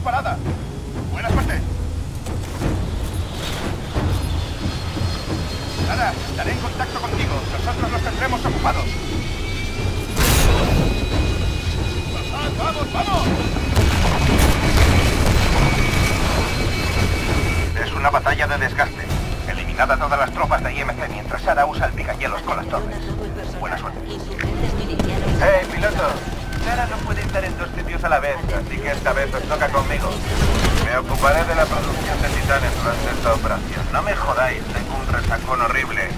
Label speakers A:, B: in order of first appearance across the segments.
A: Tu parada. Buena suerte. Nada, estaré en contacto contigo. Nosotros los tendremos ocupados. ¡Pasad, vamos, vamos! Es una batalla de desgaste. Eliminad a todas las tropas de IMC mientras Sara usa el picahielos con las torres. Buena suerte. ¡Hey, piloto! A la vez, así que esta vez os toca conmigo. Me ocuparé de la producción de titanes durante esta operación. No me jodáis, tengo un resacón horrible.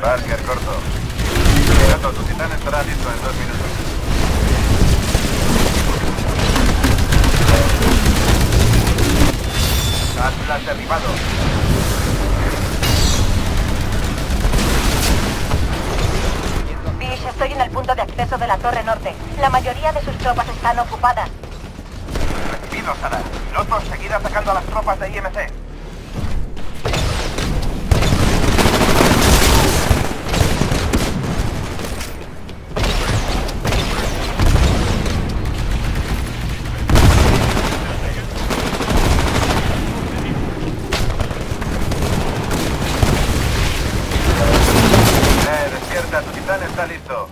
A: Parker, corto. Tu titán estará listo en dos minutos. Atlas derribado.
B: En el punto de acceso de la Torre Norte. La mayoría de sus tropas están ocupadas.
A: Recibido, Sara. Pilotos, seguir atacando a las tropas de IMC.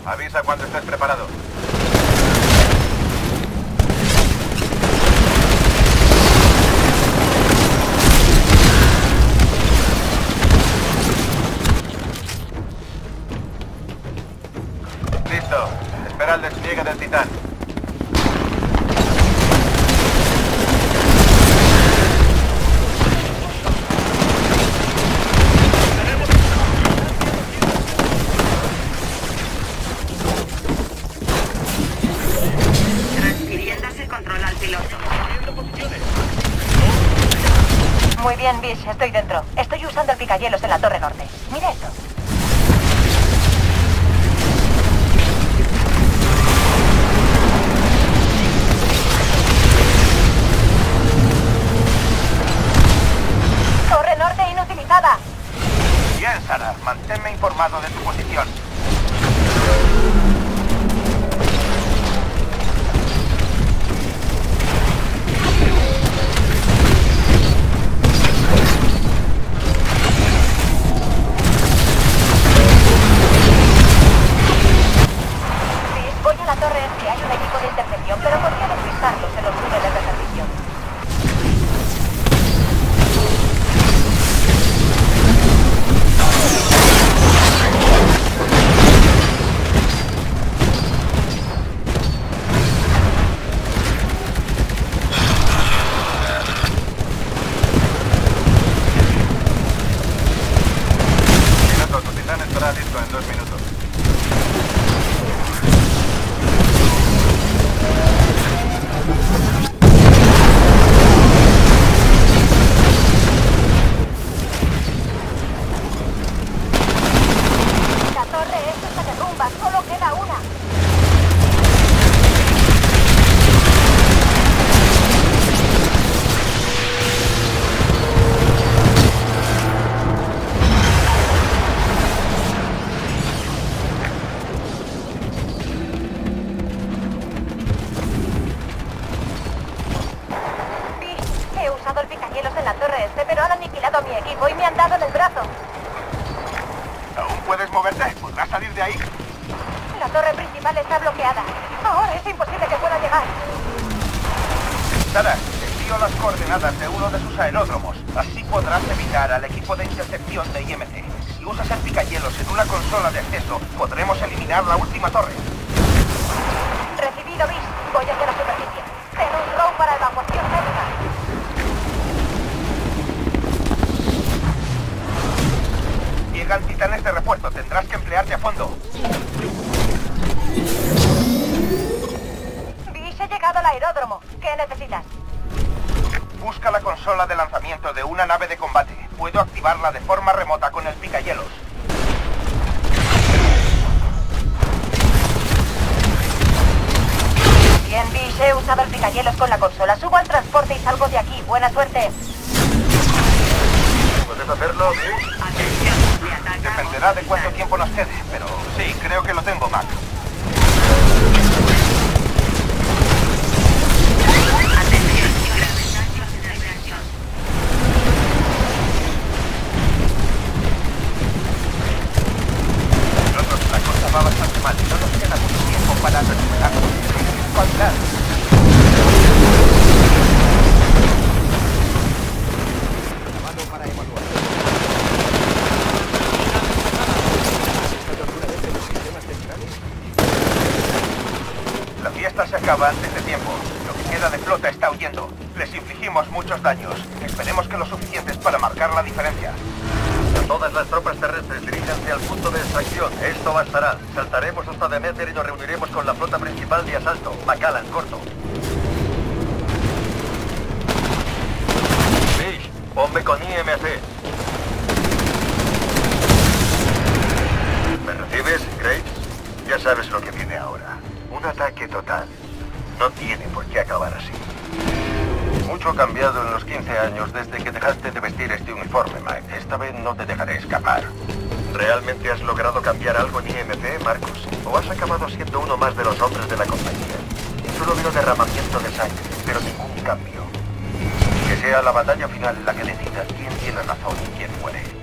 A: Avisa cuando estés preparado. Listo. Espera el despliegue del titán.
B: Muy bien, Bish, estoy dentro. Estoy usando el picahielos en la Torre Norte. Mira esto. Torre Norte inutilizada.
A: Bien, Sara. Manténme informado de tu posición.
B: Hay un equipo de intercepción, pero podría despistarlos en los túneles Este imposible que pueda llegar.
A: Sara, te envío las coordenadas de uno de sus aeródromos. Así podrás evitar al equipo de intercepción de IMC. Si usas el picahielos en una consola de acceso, podremos eliminar la última torre.
B: Recibido, Bish. Voy hacia la superficie. Ten un drone para evacuación médica.
A: Llegan titanes de refuerzo. Tendrás que emplearte a fondo.
B: ¿Qué necesitas?
A: Busca la consola de lanzamiento de una nave de combate. Puedo activarla de forma remota con el picahielos.
B: Bien, Bish, he usado el picahielos con la consola. Subo al transporte y salgo de aquí. Buena suerte.
A: ¿Puedes hacerlo, Dependerá de cuánto tiempo nos quede, pero sí, creo que lo tengo, Mac. Está huyendo. Les infligimos muchos daños. Esperemos que lo suficientes para marcar la diferencia.
C: Todas las tropas terrestres diríjanse al punto de extracción. Esto bastará. Saltaremos hasta Demeter y nos reuniremos con la flota principal de asalto. Macallan, corto. Fish, ponme con IMC. ¿Me recibes, Graves? Ya sabes lo que viene ahora. Un ataque total. No tiene por qué acabar así. Mucho ha cambiado en los 15 años desde que dejaste de vestir este uniforme, Mike. Esta vez no te dejaré escapar. ¿Realmente has logrado cambiar algo en IMC, Marcos? ¿O has acabado siendo uno más de los hombres de la compañía? Solo veo derramamiento de sangre, pero ningún cambio. Que sea la batalla final la que decida quién tiene razón y quién muere.